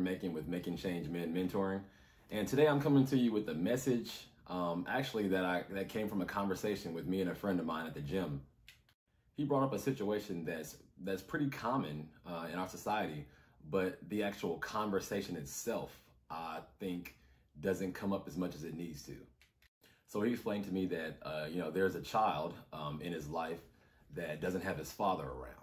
making with Macon Change Men Mentoring. And today I'm coming to you with a message um, actually that I that came from a conversation with me and a friend of mine at the gym. He brought up a situation that's that's pretty common uh, in our society, but the actual conversation itself, I think, doesn't come up as much as it needs to. So he explained to me that uh, you know there's a child um, in his life that doesn't have his father around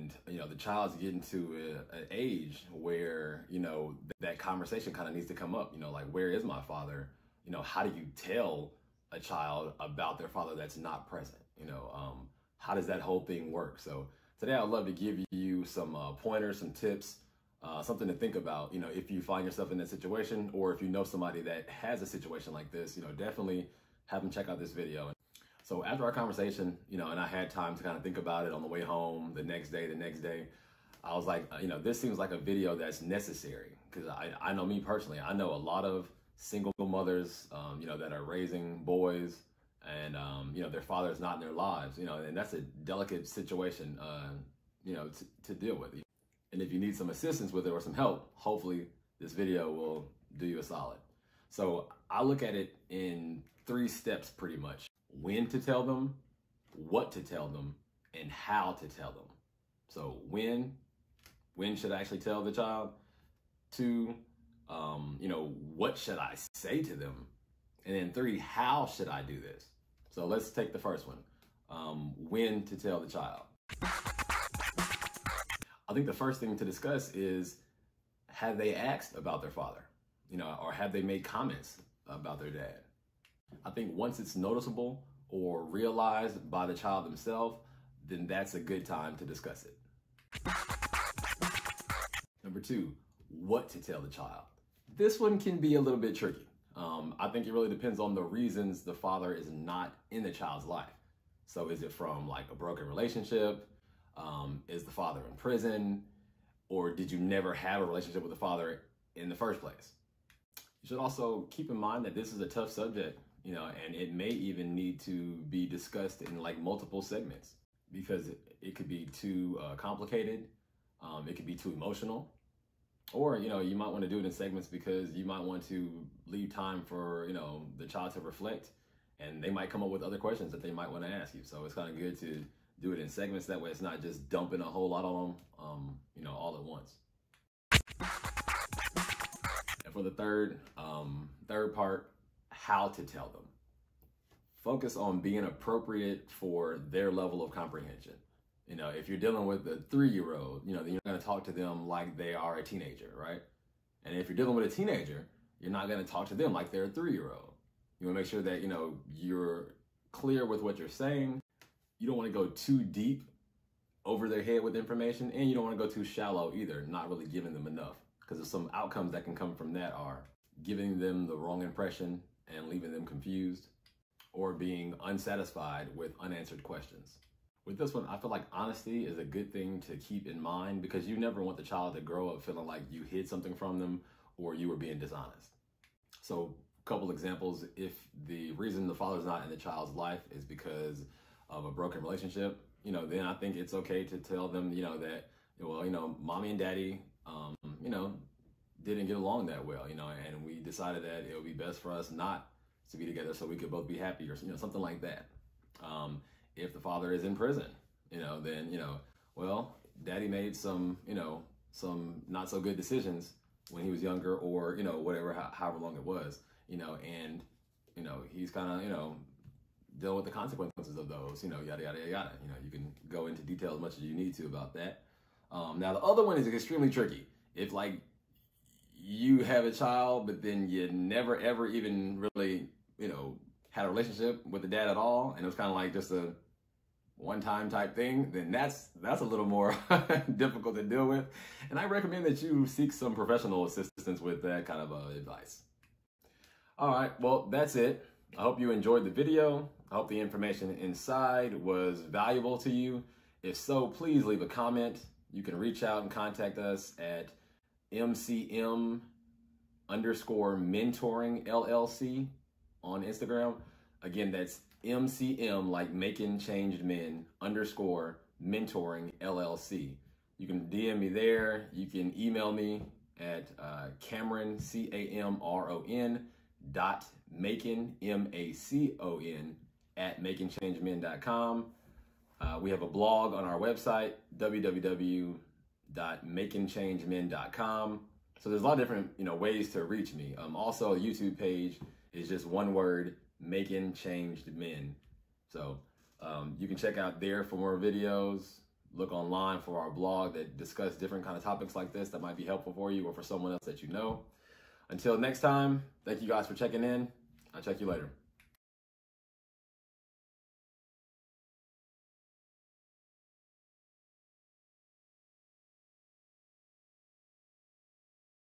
and you know the child's getting to an age where you know th- that conversation kind of needs to come up you know like where is my father? You know how do you tell a child about their father that's not present? You know um, how does that whole thing work? So today i'd love to give you some uh, pointers some tips uh, something to think about you know if you find yourself in that situation or if you know somebody that has a situation like this you know definitely have them check out this video so after our conversation, you know, and I had time to kind of think about it on the way home, the next day, the next day, I was like, you know, this seems like a video that's necessary because I, I know me personally, I know a lot of single mothers, um, you know, that are raising boys and, um, you know, their father is not in their lives, you know, and that's a delicate situation, uh, you know, to, to deal with. And if you need some assistance with it or some help, hopefully this video will do you a solid. So I look at it in three steps pretty much when to tell them, what to tell them, and how to tell them. So when, when should I actually tell the child? Two, um, you know, what should I say to them? And then three, how should I do this? So let's take the first one. Um, when to tell the child. I think the first thing to discuss is have they asked about their father? You know, or have they made comments about their dad? I think once it's noticeable or realized by the child themselves, then that's a good time to discuss it. Number two, what to tell the child. This one can be a little bit tricky. Um, I think it really depends on the reasons the father is not in the child's life. So is it from like a broken relationship? Um, is the father in prison? Or did you never have a relationship with the father in the first place? You should also keep in mind that this is a tough subject you know, and it may even need to be discussed in like multiple segments because it, it could be too uh, complicated, um, it could be too emotional, or you know, you might want to do it in segments because you might want to leave time for you know the child to reflect, and they might come up with other questions that they might want to ask you. So it's kind of good to do it in segments that way. It's not just dumping a whole lot on them, um, you know, all at once. And for the third, um, third part, how to tell them. Focus on being appropriate for their level of comprehension. You know, if you're dealing with a three year old, you know, then you're going to talk to them like they are a teenager, right? And if you're dealing with a teenager, you're not going to talk to them like they're a three year old. You want to make sure that, you know, you're clear with what you're saying. You don't want to go too deep over their head with information, and you don't want to go too shallow either, not really giving them enough. Because some outcomes that can come from that are giving them the wrong impression, and leaving them confused or being unsatisfied with unanswered questions. With this one, I feel like honesty is a good thing to keep in mind because you never want the child to grow up feeling like you hid something from them or you were being dishonest. So, a couple examples if the reason the father's not in the child's life is because of a broken relationship, you know, then I think it's okay to tell them, you know, that, well, you know, mommy and daddy, um, you know, didn't get along that well, you know, and we decided that it would be best for us not to be together so we could both be happy or, you know, something like that. Um, if the father is in prison, you know, then, you know, well, daddy made some, you know, some not so good decisions when he was younger or, you know, whatever, however long it was, you know, and, you know, he's kind of, you know, dealing with the consequences of those, you know, yada, yada, yada. You know, you can go into detail as much as you need to about that. Um, now, the other one is extremely tricky. If, like, you have a child, but then you never ever even really, you know, had a relationship with the dad at all, and it was kind of like just a one-time type thing, then that's that's a little more difficult to deal with. And I recommend that you seek some professional assistance with that kind of uh, advice. All right, well, that's it. I hope you enjoyed the video. I hope the information inside was valuable to you. If so, please leave a comment. You can reach out and contact us at MCM underscore mentoring LLC on Instagram. Again, that's MCM, like Macon changed men underscore mentoring LLC. You can DM me there, you can email me, at uh, Camron, C A M R O N, dot Macon, M A C O N, at maconchangemen.com. Uh, we have a blog on our website, www.maconchangemen.com. So there's a lot of different you know ways to reach me. Um, also, YouTube page is just one word, Macon Changed Men. So um, you can check out there for more videos. Look online for our blog that discuss different kind of topics like this that might be helpful for you or for someone else that you know. Until next time, thank you guys for checking in. I'll check you later.